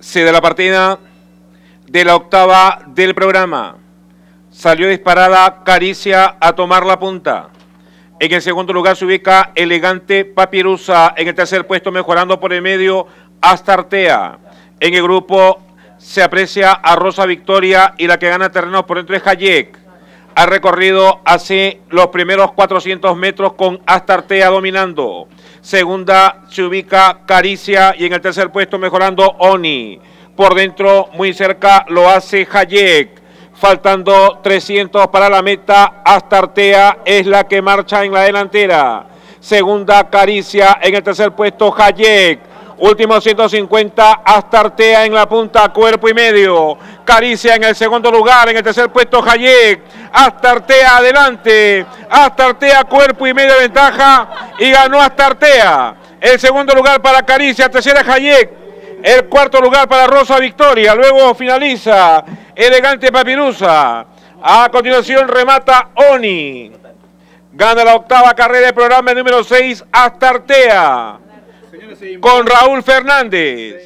Se da la partida de la octava del programa. Salió disparada Caricia a tomar la punta. En el segundo lugar se ubica Elegante Papirusa. En el tercer puesto, mejorando por el medio, Astartea. En el grupo se aprecia a Rosa Victoria y la que gana terreno por dentro es Hayek. Ha recorrido así los primeros 400 metros con Astartea dominando. Segunda se ubica Caricia y en el tercer puesto mejorando Oni. Por dentro, muy cerca, lo hace Hayek. Faltando 300 para la meta, Astartea es la que marcha en la delantera. Segunda Caricia en el tercer puesto, Hayek. Último 150, Astartea en la punta, cuerpo y medio. Caricia en el segundo lugar, en el tercer puesto, Hayek. Astartea adelante. Astartea, cuerpo y medio de ventaja. Y ganó Astartea. El segundo lugar para Caricia, tercera Hayek. El cuarto lugar para Rosa Victoria. Luego finaliza Elegante Papirusa. A continuación remata Oni. Gana la octava carrera del programa número 6 Astartea. Con Raúl Fernández.